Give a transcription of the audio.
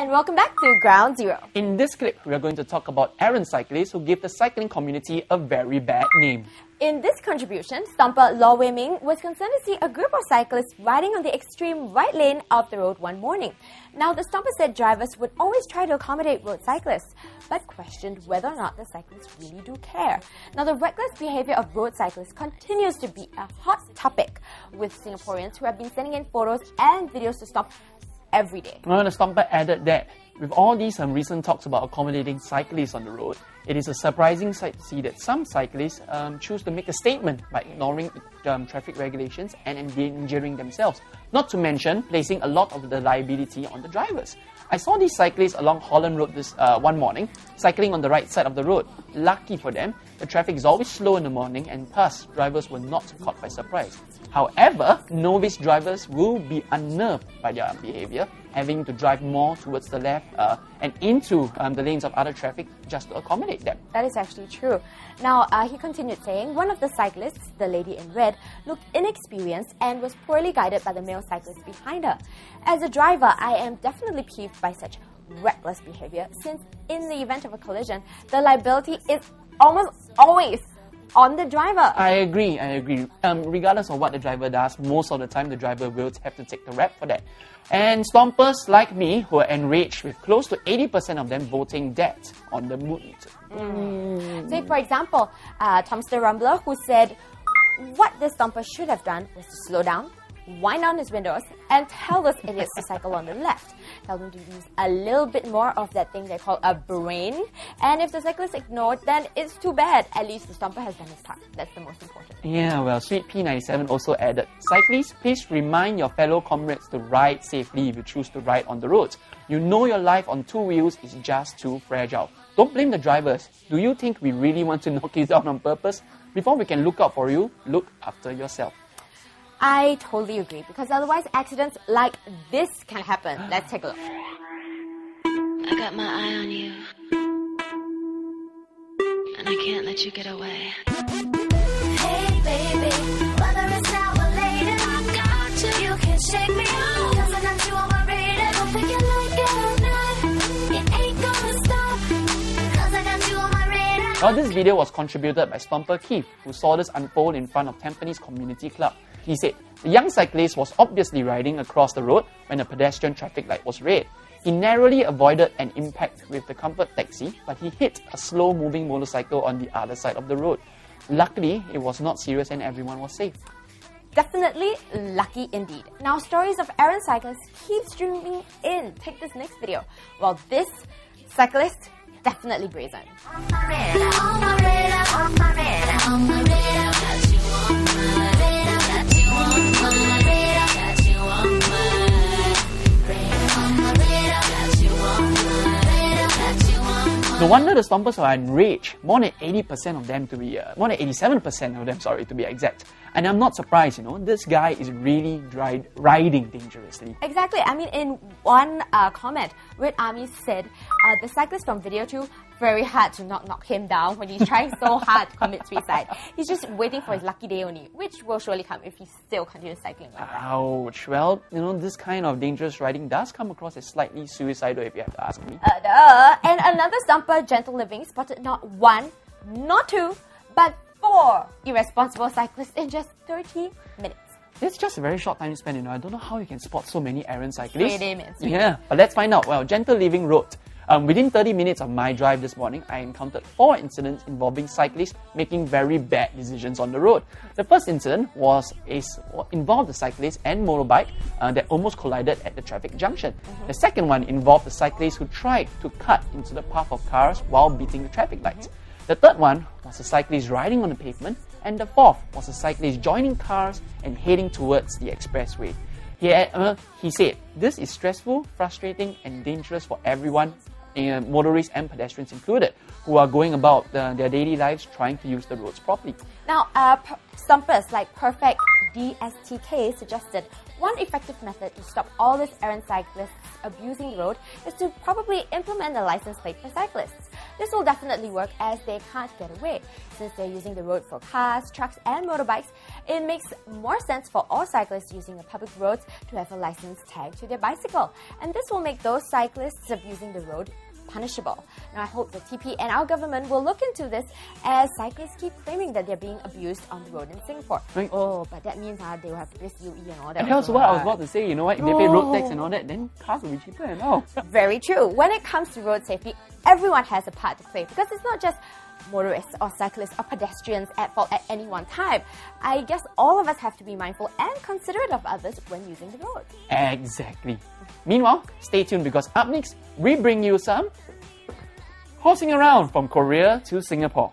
and welcome back to Ground Zero. In this clip, we are going to talk about errant cyclists who give the cycling community a very bad name. In this contribution, Stomper Law Wei Ming was concerned to see a group of cyclists riding on the extreme right lane of the road one morning. Now, the Stomper said drivers would always try to accommodate road cyclists, but questioned whether or not the cyclists really do care. Now, the reckless behavior of road cyclists continues to be a hot topic, with Singaporeans who have been sending in photos and videos to Stomp every day. Well, the added that with all these um, recent talks about accommodating cyclists on the road, it is a surprising sight to see that some cyclists um, choose to make a statement by ignoring um, traffic regulations and endangering themselves, not to mention placing a lot of the liability on the drivers. I saw these cyclists along Holland Road this uh, one morning, cycling on the right side of the road. Lucky for them, the traffic is always slow in the morning and thus drivers were not caught by surprise. However, novice drivers will be unnerved by their behavior, having to drive more towards the left uh, and into um, the lanes of other traffic just to accommodate them. That is actually true. Now, uh, he continued saying, one of the cyclists, the lady in red, looked inexperienced and was poorly guided by the male cyclist behind her. As a driver, I am definitely peeved by such reckless behavior since, in the event of a collision, the liability is almost always on the driver. I agree, I agree. Um, regardless of what the driver does, most of the time the driver will have to take the rap for that. And stompers like me who are enraged with close to 80% of them voting dead on the mood. Mm. Say, for example, uh, Tomster Rumbler who said what the stomper should have done was to slow down, wind down his windows, and tell those idiots to cycle on the left. Tell them to use a little bit more of that thing they call a brain. And if the cyclist ignored, then it's too bad. At least the stomper has done his part. That's the most important. Yeah, well, Sweet P97 also added Cyclists, please remind your fellow comrades to ride safely if you choose to ride on the roads. You know your life on two wheels is just too fragile. Don't blame the drivers. Do you think we really want to knock you down on purpose? Before we can look out for you, look after yourself. I totally agree because otherwise accidents like this can happen. Let's take a look. I got my eye on you. And I can't let you get away. Hey baby, whether it's now or later, I got you. You can't shake me off. Cause I got you on my. Don't think you like it or not. It ain't gonna stop. Cause I got you on my radar. Now, this video was contributed by Stomper Keith, who saw this unfold in front of Tampines Community Club. He said, the young cyclist was obviously riding across the road when a pedestrian traffic light was red. He narrowly avoided an impact with the comfort taxi, but he hit a slow moving motorcycle on the other side of the road. Luckily, it was not serious and everyone was safe. Definitely lucky indeed. Now, stories of errant cyclists keep streaming in. Take this next video. Well, this cyclist definitely brazen. No wonder the stompers are enraged. More than 80% of them to be, uh, more than 87% of them, sorry, to be exact. And I'm not surprised, you know, this guy is really riding dangerously. Exactly. I mean, in one uh, comment, Red Army said uh, the cyclist from video 2 very hard to not knock him down when he's trying so hard to commit suicide. He's just waiting for his lucky day only, which will surely come if he still continues cycling like that. Ouch. Well, you know, this kind of dangerous riding does come across as slightly suicidal if you have to ask me. Uh, duh. And another stomper, Gentle Living, spotted not one, not two, but four irresponsible cyclists in just 30 minutes. It's just a very short time to spend, you know. I don't know how you can spot so many errant cyclists. Three minutes. Yeah, but let's find out. Well, Gentle Living wrote, um, within 30 minutes of my drive this morning, I encountered four incidents involving cyclists making very bad decisions on the road. The first incident was a, involved a cyclist and motorbike uh, that almost collided at the traffic junction. Mm-hmm. The second one involved a cyclist who tried to cut into the path of cars while beating the traffic lights. Mm-hmm. The third one was a cyclist riding on the pavement, and the fourth was a cyclist joining cars and heading towards the expressway. He, uh, he said, This is stressful, frustrating, and dangerous for everyone uh, motorists and pedestrians included, who are going about uh, their daily lives trying to use the roads properly. Now, uh, stompers like Perfect DSTK suggested one effective method to stop all these errant cyclists abusing the road is to probably implement a license plate for cyclists. This will definitely work as they can't get away. Since they're using the road for cars, trucks, and motorbikes, it makes more sense for all cyclists using the public roads to have a license tag to their bicycle. And this will make those cyclists abusing the road punishable. Now, I hope the TP and our government will look into this as cyclists keep claiming that they're being abused on the road in Singapore. Right. Oh, but that means uh, they will have to pay COE and all that. And that's what I was uh, about to say. You know what? If they pay road tax and all that, then cars will be cheaper and all. Very true. When it comes to road safety, everyone has a part to play because it's not just motorists or cyclists or pedestrians at fault at any one time. I guess all of us have to be mindful and considerate of others when using the road. Exactly. Meanwhile, stay tuned because up next, we bring you some horsing around from Korea to Singapore.